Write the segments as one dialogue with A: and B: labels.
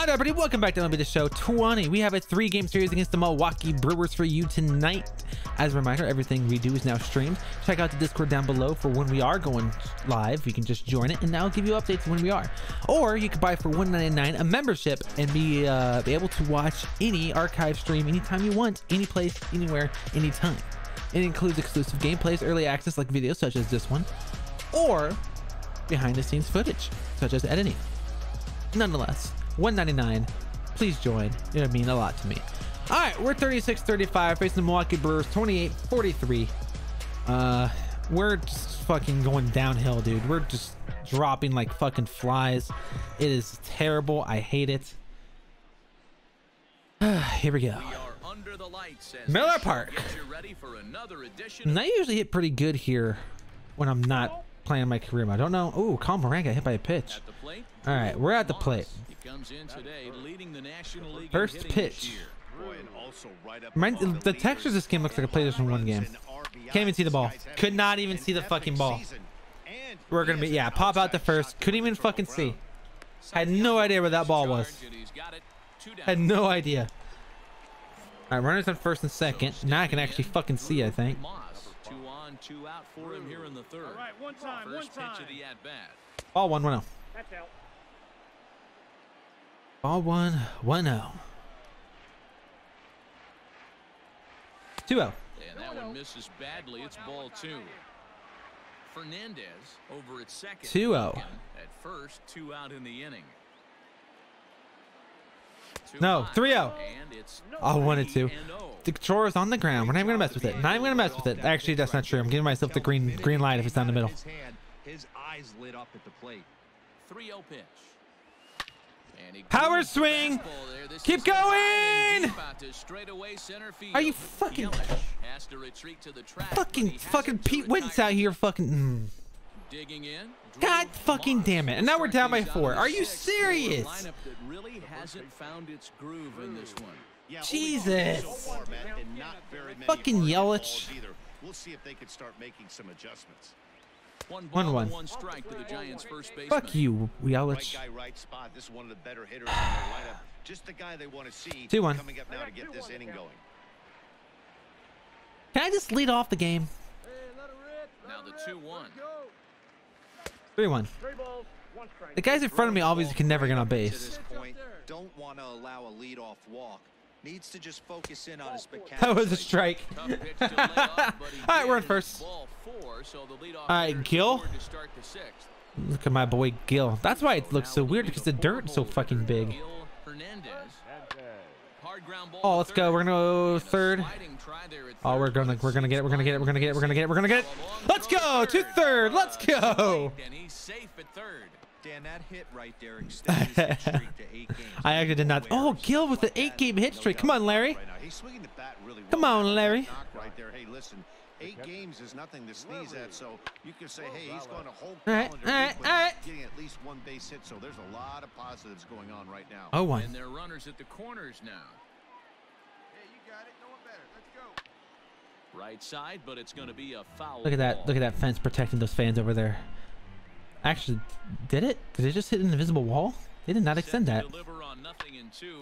A: Hi everybody, welcome back to MLB The Show 20. We have a three-game series against the Milwaukee Brewers for you tonight. As a reminder, everything we do is now streamed. Check out the Discord down below for when we are going live. You can just join it, and I'll give you updates when we are. Or you can buy for $1.99 a membership and be, uh, be able to watch any archive stream anytime you want, any place, anywhere, anytime. It includes exclusive gameplays, early access like videos such as this one, or behind-the-scenes footage such as editing. Nonetheless, 199 please join. It would mean a lot to me. All right we're 36 35 facing the milwaukee brewers 28 43 uh we're just fucking going downhill dude. We're just dropping like fucking flies. It is terrible. I hate it. Here we go. Miller park. and i usually hit pretty good here when i'm not playing my career mode. i don't know oh Colin Moran got hit by a pitch all right we're at the plate First pitch. My, the textures of this game looks like a PlayStation 1 game. Can't even see the ball. Could not even see the fucking ball. We're gonna be, yeah, pop out the first. Couldn't even fucking see. Had no idea where that ball was. Had no idea. All right, runners on first and second. Now I can actually fucking see, I think.
B: Two out for him here in the third. All right, one time, one time. pitch of the at bat.
A: Ball one, one, oh. That's out. Ball one, 1 0. 2 out.
B: And that one misses badly. It's ball two. Fernandez over at second.
A: 2 0.
B: At first, two out in the inning.
A: No, 3 0. Oh, 1 and 2. The chore is on the ground. We're not even going to mess with it. Not even going to mess with it. Actually, that's not true. I'm giving myself the green green light if it's down the middle.
B: His eyes lit up at the plate. 3 0 pitch.
A: Power swing. Keep going. Are you fucking fucking fucking Pete Wentz out here fucking mm. God fucking damn it. And now we're down by four. Are you serious? Jesus. Fucking Yelich. We'll see if they could start making some adjustments. One, one, one. one strike to the Giants first baseman. Fuck you, Yelich. Right guy, right spot. This is one of the better hitters in their lineup. Just the guy they want to see Two, one. coming up now to get this inning going. Can I just lead off the game?
B: Now the 2-1.
A: 3-1. The guys in front of me obviously can never get on base.
C: Don't want to allow a lead-off walk. Needs to just focus in on his
A: That was a strike. All right, we're in first. All right, Gil. Look at my boy Gil. That's why it looks so weird because the dirt's so fucking big. Oh, let's go. We're gonna go third. Oh, we're gonna we're gonna get it. We're gonna get it. We're gonna get it. We're gonna get it. We're gonna get it. Let's go to third. Let's go. Dan, that hit right there extended his streak to eight games. I actually did not. Oh, Gil with the eight-game hit streak. Come on, Larry. Come on, Larry. Right there. Hey, listen. Eight games is nothing to sneeze at, so you can say, hey, he's going to hold all right, all right, all right. getting at least one base hit, so there's a lot of positives going on right now. Oh, one.
B: And they're runners at the corners now. Hey, you got it. No one better. Let's go. Right side, but it's going to be a foul.
A: Look at that. Look at that fence protecting those fans over there. Actually, did it? Did it just hit an invisible wall? They did not extend that.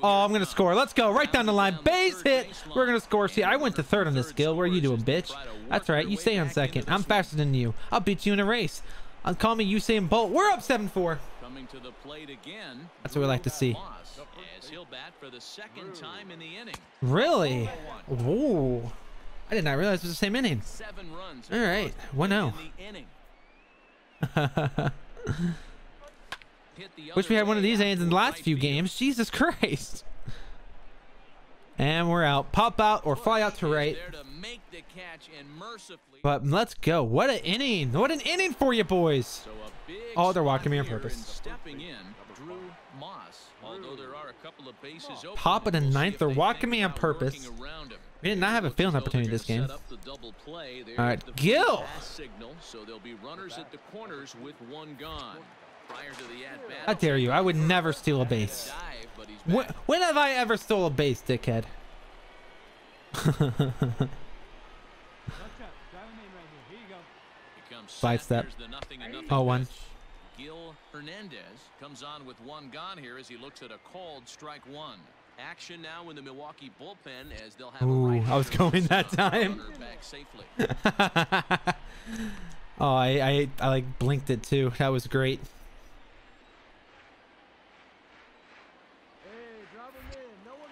A: Oh, I'm going to score. Let's go. Right down the line. Base hit. We're going to score. See, I went to third on this skill. What are you doing, bitch? That's right. You stay on second. I'm faster than you. I'll beat you in a race. I'll call me Usain Bolt. We're up 7-4. To the plate again. That's what we like to see. Really? Whoa. I did not realize it was the same inning. All right. 1-0. Wish we had one of these hands in the last few games. Jesus Christ. And we're out. Pop out or fly out to right. But let's go. What an inning. What an inning for you boys. Oh, they're walking me on purpose. Pop in ninth. They're walking me on purpose. We did not have a field opportunity this game. All right, Gil. How dare you? I would never steal a base. When, when have I ever stole a base, dickhead? Side step. Oh, one.
B: Gil Hernandez comes on with one gone here as he looks at a called strike one. Action now in the Milwaukee bullpen as they'll have
A: Ooh,
B: a right
A: I was going that time. oh, I, I I like blinked it too. That was great.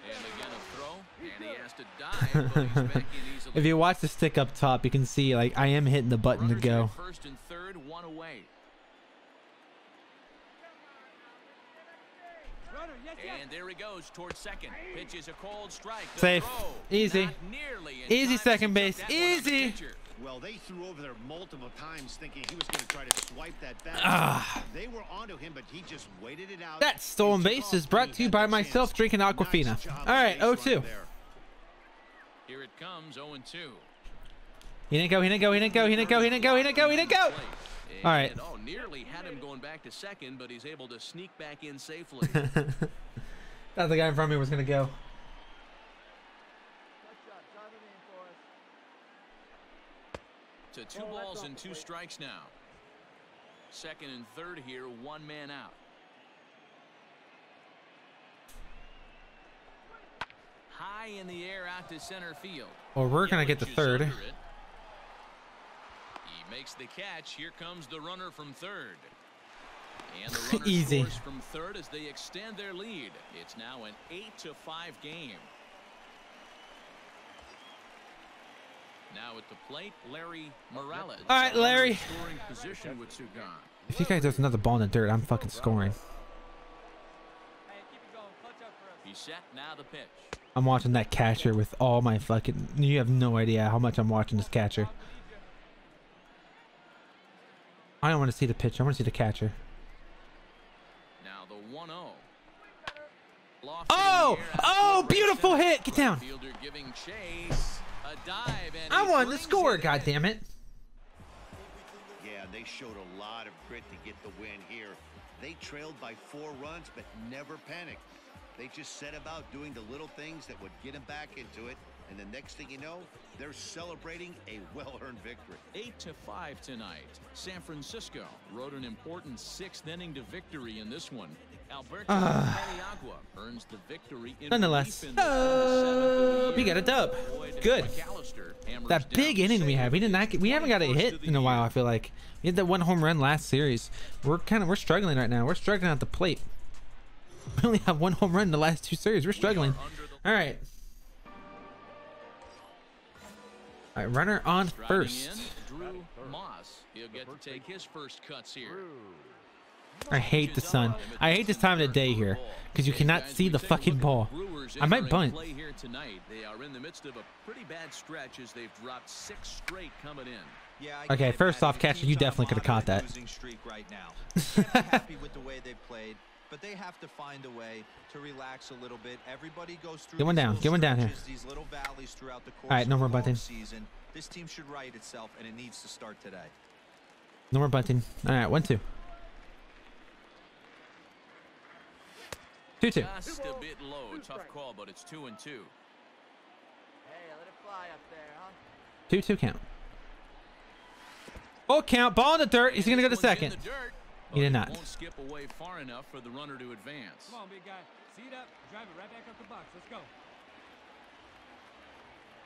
B: And again a throw, and he has to dive, but he's back in easily.
A: If you watch the stick up top, you can see like I am hitting the button to go.
B: First and third, one away. And there he goes towards second. Pitches a cold strike.
A: Safe. Easy.
B: nearly
A: Easy
B: time as he
A: second base.
B: that one on the
A: Easy.
D: Well, they threw over there multiple times thinking he was going to try to swipe that back.
A: Ah.
D: They were onto him, but he just waited it out.
A: That stolen base is brought to you by myself
D: chance.
A: drinking Aquafina.
D: job
A: All right,
D: base
A: 0-2.
B: Here it comes, 0 2.
A: He didn't go. He didn't go. He didn't go. He didn't go. He didn't go. He didn't go. He didn't go. All right.
B: Oh, nearly had him going back to second, but he's able to sneak back in safely.
A: Thought the guy in front of me was gonna go.
B: to two balls and two strikes now. Second and third here, one man out. High in the air out to center field.
A: Well, we're gonna get the third.
B: Under it. He makes the catch. Here comes the runner from third. And the runner
A: Easy.
B: scores from third as they extend their lead. It's now an 8 to 5 game. Now at the plate, Larry Morales.
A: All right, Larry.
B: Scoring position with Sugan.
A: If you guys there's another ball in the dirt, I'm fucking scoring.
B: He's set. Now the pitch.
A: I'm watching that catcher with all my fucking. You have no idea how much I'm watching this catcher. I don't want to see the pitcher. I want to see the catcher.
B: Now the 1 0.
A: Oh! Oh, oh beautiful hit. Get down.
B: Chase. A dive and
A: I
B: he
A: wanted to score.
B: it
A: God damn it.
D: Yeah, they showed a lot of grit to get the win here. They trailed by four runs, but never panicked. They just set about doing the little things that would get them back into it. And the next thing you know, they're celebrating a well-earned victory.
B: 8 to 5 tonight. San Francisco rode an important sixth inning to victory in this one. Alberto ah. Paniagua earns the victory in
A: Nonetheless,
B: relief in the seventh of oh. the
A: we got a dub. Good. That big inning we
B: save
A: have, we did not get, we haven't got a hit in a while. I feel like we had that one home run last series. We're kind of we're struggling right now. We're struggling at the plate. We only have one home run in the last two series. We're struggling. All right. All right, runner on first.
B: Drew Moss. He'll get to take his first cuts here.
A: I hate the sun. I hate this time of the day here because you cannot see the fucking ball. I might bunt.
B: Here tonight. They are in the midst of a pretty bad stretch as they've dropped six straight coming in.
A: Okay, first off, catcher, you definitely coulda caught
E: moderate
A: that.
E: Losing streak right now. They can't be happy with the way they played, but they have to find a way to relax a little bit. Everybody goes through
A: Get one down, get one down here.
E: These little valleys throughout the course
A: All right, no
E: of
A: more
E: a
A: bunting.
E: season. This team should right itself, and it needs to start today.
A: No more bunting. All right, one two. Two two.
B: Just a bit low. Tough call, but it's two and two.
F: Hey, let it fly up there, huh?
A: Two two count. Full count. Ball in the dirt. He's gonna go to
B: This one's in
A: second.
B: The dirt,
A: He did not.
B: Won't skip away far enough for the runner to advance.
G: Come on, big guy. See it up. Drive it right back up the box. Let's go.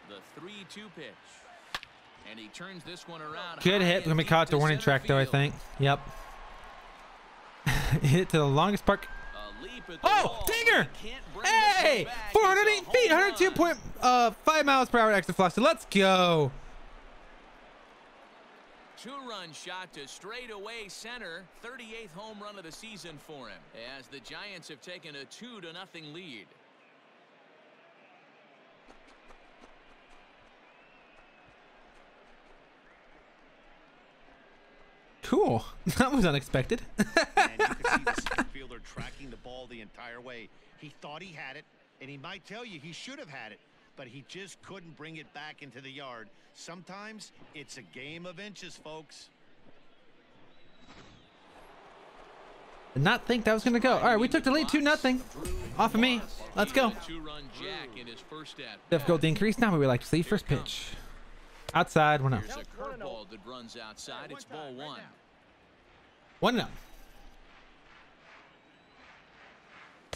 B: The 3-2 pitch. And he turns this one around.
A: Good hit.
B: and
A: Gonna be caught the warning
B: center
A: track though. I think. Yep. hit to the longest park.
B: A leap at the
A: Oh,
B: wall,
A: dinger!
B: he can't bring this one
A: Hey,
B: back. It's a
A: 408 feet,
B: home
A: 102
B: run.
A: point uh miles per hour extra velocity. Let's go.
B: Two-run shot to straightaway center. 38th home run of the season for him. As the Giants have taken a two to nothing lead.
A: Cool. That was unexpected.
D: And you could see the center fielder tracking the ball the entire way. He thought he had it, and he might tell you he should have had it, but he just couldn't bring it back into the yard. Sometimes it's a game of inches, folks.
A: Did not think that was gonna go. All right, we took the lead two nothing. Off of me. Let's go.
B: Two-run jack in his first at
A: Difficulty increase. Now we like to see first pitch. Outside. One out.
B: Here's a oh curveball that runs outside. It's ball one.
A: One out.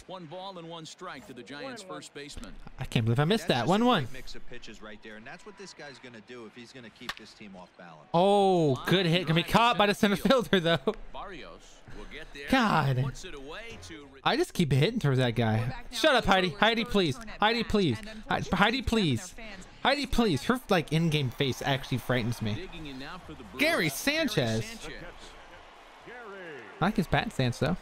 B: One ball and one strike to the Giants' first baseman.
A: I can't believe I missed
E: That's
A: that. One one.
E: Mix of pitches right there, and that's what this guy's going to do if he's going to keep this team off balance.
A: Oh, good hit. Can be caught by the center fielder though.
B: Barrios will get there.
A: God.
B: Puts it away to re-
A: I just keep hitting towards that guy. Shut up, Heidi. Heidi, please. Heidi, please. Heidi, please. Heidi, please. Her like in-game face actually frightens me.
B: digging in now for the Brewers.
A: Gary Sanchez.
B: Sanchez.
A: I like his bat stance though.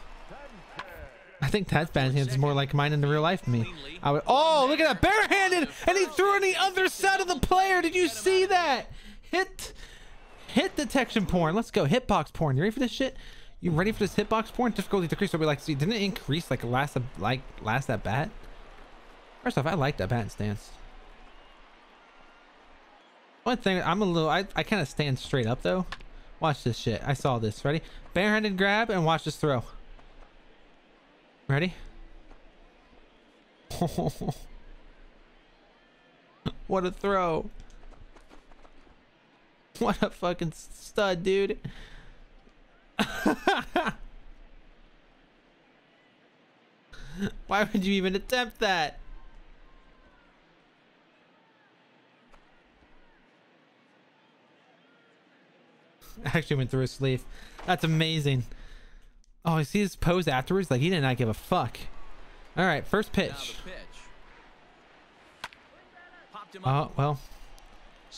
A: I think that bat stance is more like mine in the real life me. I would. Oh, look at that barehanded, and he threw on the other side of the player. Did you see that? Hit, hit detection porn. Let's go. Hitbox porn. You ready for this shit? You ready for this hitbox porn? Difficulty decrease. So we like. See, didn't it increase like last like last at bat? First off, I like that bat stance. One thing, I'm a little. I I kind of stand straight up though. Watch this shit. I saw this. Ready? Barehanded grab and watch this throw. Ready? what a throw. What a fucking stud, dude. Why would you even attempt that? Actually went through his sleeve. That's amazing. Oh, I see his pose afterwards. Like he did not give a fuck. All right, first pitch.
B: pitch. Popped him
A: Oh
B: up.
A: well,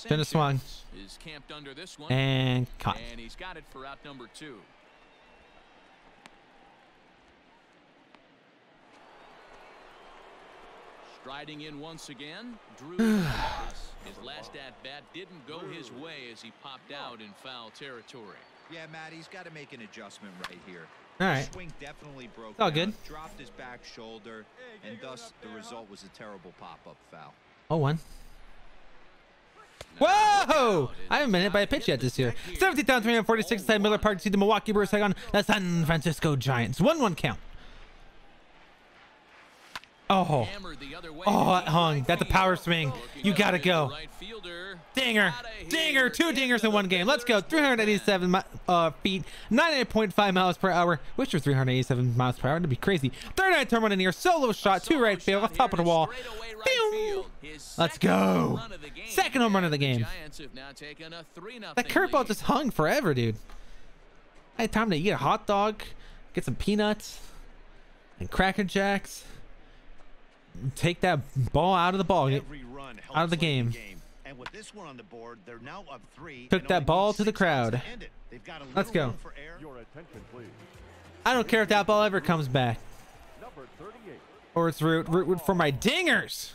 A: been a swung.
B: Is camped under this one.
A: and caught.
B: And he's got it for out number two. Striding in once again, Drew His last at bat didn't go his way as he popped out in foul territory.
E: Yeah, Matt, he's got to make an adjustment right here.
A: All
E: The. Swing definitely broke.
A: It's all good.
E: Dropped his back shoulder, and thus the result was a terrible pop-up foul.
A: Oh one. Whoa! I haven't been hit by a pitch yet this year. 17,346 time Miller Park to see the Milwaukee Brewers take on the San Francisco Giants. 1-1 count. Oh. Oh, hung. That's a power swing. You gotta go. Dinger. Dinger. Two dingers in one game. Let's go. 387 uh, feet, 98.5 miles per hour. which was 387 miles per hour. That'd be crazy. Third 39 turn one here. Solo shot. Two right field. Off top of the wall. Let's go. Second home run of the game.
B: Giants have now taken a 3-0
A: That curveball just hung forever, dude. I had time to eat a hot dog, get some peanuts, and Cracker Jacks. Take that ball out of the ball. Out of the
D: helps late in
A: game.
D: And with this one on the board, they're now up three.
A: Took that ball to the
D: six outs to
A: crowd.
D: end it. They've got a
A: Let's go.
D: for error.
H: Your attention, please.
A: I don't care if that ball ever comes back.
H: Number 38.
A: Or it's root, root, root for my dingers.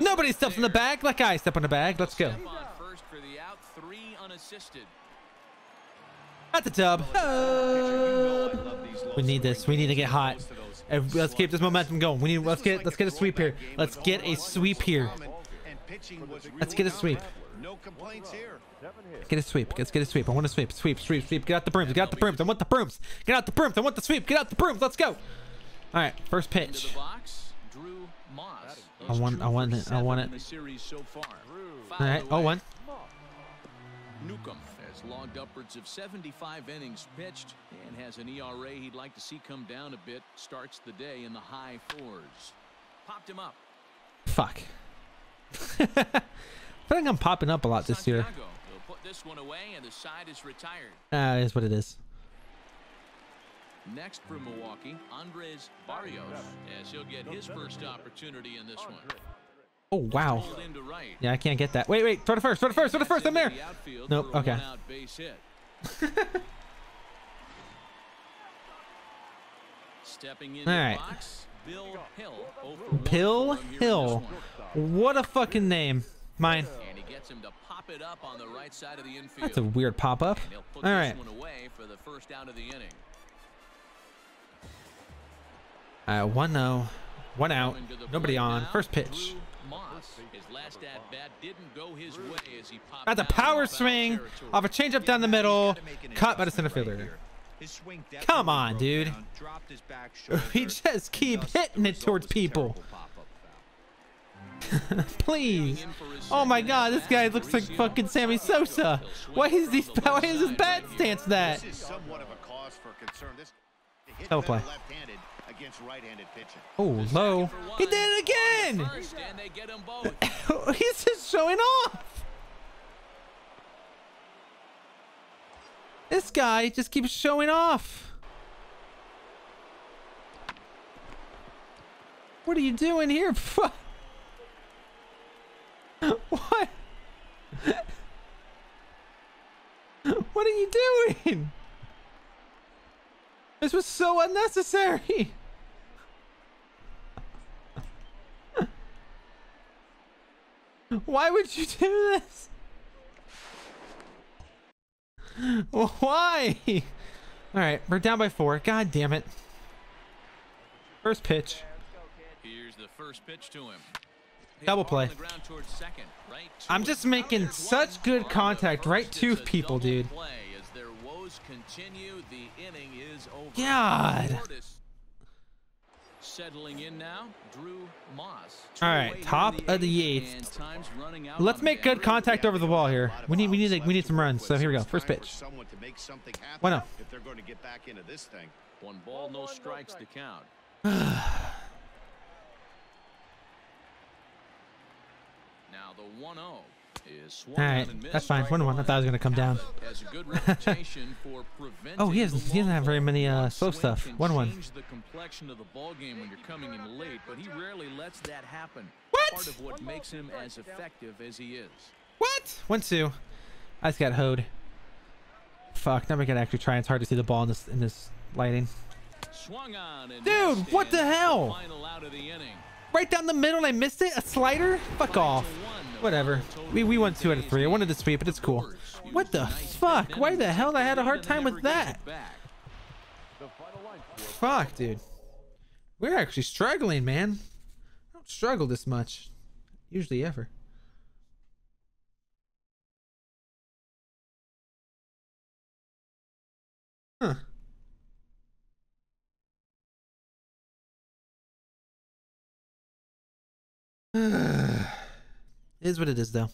A: Nobody steps in the bag like I step in the bag. Let's go.
B: On first for the out, three unassisted.
A: At the tub. We need this. We need to get hot. And let's keep this momentum going. We need. Let's get. Let's get a sweep here. Let's get a sweep here. Let's get a sweep.
D: No complaints here.
A: Get a sweep. Let's get a sweep. I want a sweep. Sweep, sweep, sweep. Get out the brooms. Get out the brooms. I want the brooms. Get out the brooms. I want the sweep. Get out the brooms. Let's go. All right. First pitch.
B: the box, Drew Moss.
A: I want- I want it. I want it.
B: the series so far.
A: All
B: Fouled
A: right. Oh
B: away.
A: one.
B: Newcomb has logged upwards of 75 innings pitched and has an ERA he'd like to see come down a bit. Starts the day in the high fours. Popped him up.
A: Fuck. I think I'm popping up a lot this year.
B: Santiago will put this one away and the side is retired.
A: Ah, it is what it is.
B: Next for Milwaukee, Andres Barrios, as he'll get his first opportunity in this one.
A: Oh wow.
B: Right.
A: Yeah, I can't get that. Wait, wait. Throw the first. Throw the first. Throw the first. I'm there.
B: Into the outfield
A: Nope, okay.
B: one-out base hit. Stepping in
A: All
B: the
A: right.
B: box, Bill Hill. 0 for 1
A: Pill
B: for him here in this
A: Hill. What a fucking name. Mine.
B: And he gets him to pop it up on the right side of the infield.
A: That's a weird pop up.
B: And he'll put
A: All right.
B: one away for the first out of the inning.
A: Uh, one no. One out.
B: To
A: Nobody on. First pitch.
B: Drew Moss. His last at bat didn't go his way as he popped
A: That's a
B: out in
A: power swing
B: territory.
A: off a changeup down the middle. Caught by the center fielder. Come on, dude. We just keep hitting it towards people. Please.
B: In for his
A: Oh my god, this guy looks like fucking Sammy Sosa.
B: He'll swing
A: Why is he why is his bat stance that?
D: This is somewhat of a cause for concern. This hit
A: Double
D: better
A: play.
D: Left-handed against right-handed pitching.
A: Oh, low. He did it again.
B: First, and they get 'em both.
A: He's just showing off. This guy just keeps showing off. What are you doing here? What? What are you doing? This was so unnecessary. Why would you do this? Why? All right, we're down by four. God damn it. First pitch.
B: Here's the first pitch to him.
A: Double play.
B: on the ground towards second, right to
A: I'm just making such good contact right to people, dude.
B: Play as their woes continue, the inning is over.
A: God.
B: Lourdes Settling in now, Drew Moss.
A: All right, top of the
B: eighth,
A: eighth.
B: time's running out
A: Let's make good contact over the ball here. We need we need like, we need some runs. So here we go. First pitch.
D: Someone to make something happen
A: Why not?
D: if they're going to get back into this thing.
B: One ball, no strikes to count. Now the 1-0 is swung
A: All right, that's fine. One one. I thought I was gonna come down. Oh, he doesn't- he have very many, uh,
B: One
A: slow stuff. 1-1.
B: The complexion of the ball game when you're coming in late.
A: What?
B: Part of what makes him as effective as he is.
A: What? One two. I just got hoed. Fuck. Now we actually try. It's hard to see the ball in this in this lighting. Dude, what the hell?
B: The.
A: Right down the middle, and I missed it. A slider? Fuck off. Whatever. We we won two out of three. I wanted to sweep, but it's cool. What the fuck? Why the hell I had a hard time with that? Fuck, dude. We're actually struggling, man. I don't struggle this much. Usually ever. Huh. is what it is, though.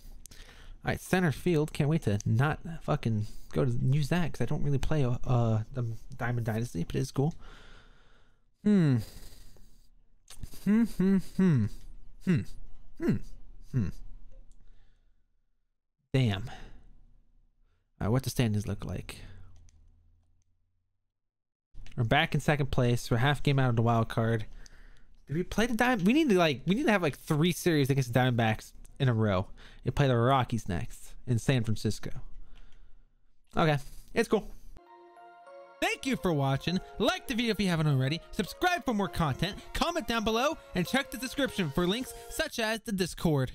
A: All right, center field. Can't wait to not fucking go to use that because I don't really play uh the Diamond Dynasty, but it is cool. Hmm. Hmm. Hmm. Hmm. Hmm. Hmm. Hmm. Damn. All right, what the standings look like? We're back in second place. We're half game out of the wild card. Did we play the Diamond? We need to like we need to have like three series against the Diamondbacks in a row. You play the Rockies next in San Francisco. Okay, it's cool. Thank you for watching. Like the video if you haven't already. Subscribe for more content. Comment down below and check the description for links such as the Discord.